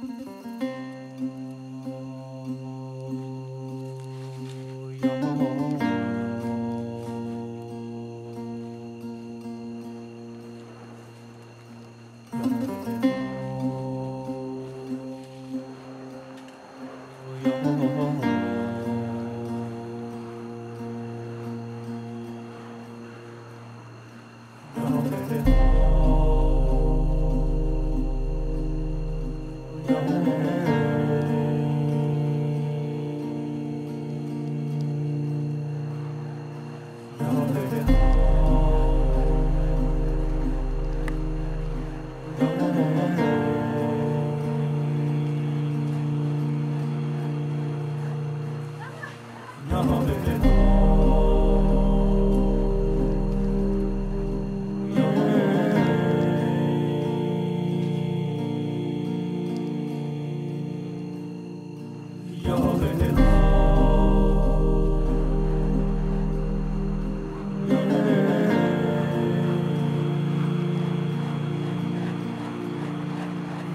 Música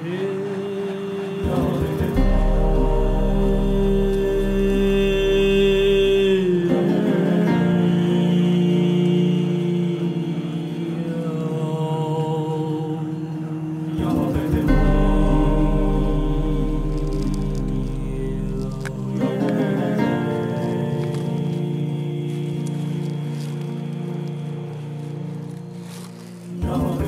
え 영원히